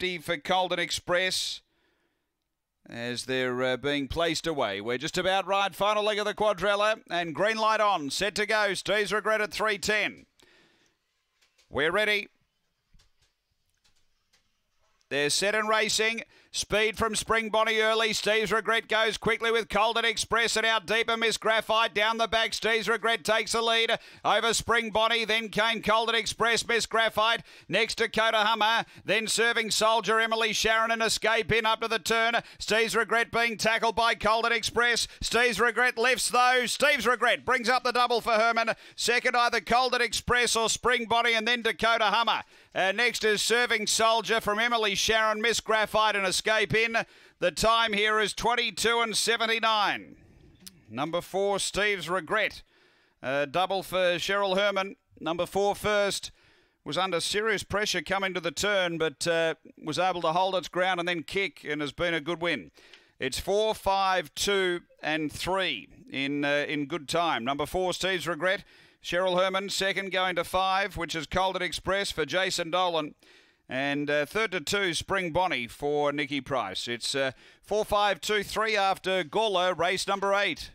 50 for Colden Express as they're uh, being placed away. We're just about right. Final leg of the quadrella and green light on. Set to go. Steve's regretted 310. We're ready. They're set and racing. Speed from Spring Bonnie early. Steve's Regret goes quickly with Colden Express and out deeper Miss Graphite down the back. Steve's Regret takes the lead over Spring Bonnie. Then came Colden Express, Miss Graphite. Next to Dakota Hummer. Then serving Soldier Emily Sharon and Escape in up to the turn. Steve's Regret being tackled by Colden Express. Steve's Regret lifts though. Steve's Regret brings up the double for Herman. Second either Colden Express or Spring Bonnie and then Dakota Hummer. Uh, next is Serving Soldier from Emily Sharon, Miss Graphite and Escape in. The time here is 22 and 79. Number four, Steve's Regret. Uh, double for Cheryl Herman. Number four first was under serious pressure coming to the turn, but uh, was able to hold its ground and then kick, and has been a good win. It's four, five, two, and three in uh, in good time. Number four, Steve's Regret. Cheryl Herman, second going to five, which is Colden Express for Jason Dolan. And uh, third to two, Spring Bonnie for Nikki Price. It's uh, 4 5 2 3 after Gawler, race number eight.